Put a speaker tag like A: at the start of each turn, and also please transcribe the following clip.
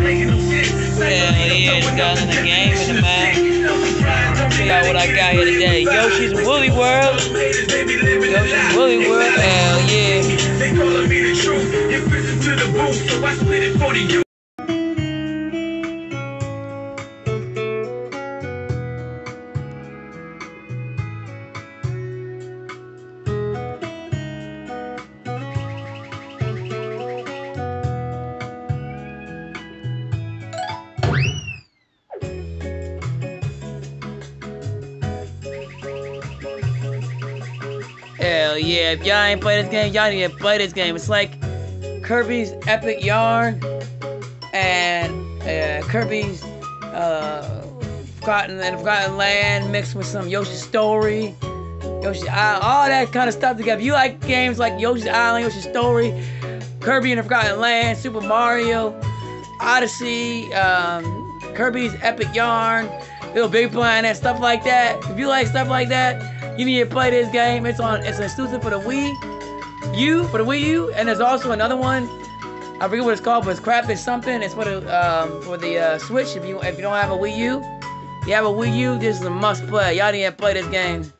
A: Hell yeah, it's got in the game in the man. Check out what I got here today. Yoshi's Woolly World. Yoshi's Woolly World. Hell yeah.
B: They calling me the truth. You listen to the booth, so I split it for the
A: yeah. If y'all ain't play this game, y'all need to play this game. It's like Kirby's Epic Yarn and uh, Kirby's uh, Forgotten and Forgotten Land mixed with some Yoshi's Story, Yoshi's Island, all that kind of stuff together. If you like games like Yoshi's Island, Yoshi's Story, Kirby and the Forgotten Land, Super Mario, Odyssey, um, Kirby's Epic Yarn, Little Big Planet, stuff like that. If you like stuff like that, you need to play this game. It's on. It's an exclusive for the Wii U, for the Wii U, and there's also another one. I forget what it's called, but it's Crafted something. It's for the um, for the uh, Switch. If you if you don't have a Wii U, you have a Wii U. This is a must play. Y'all need to play this game.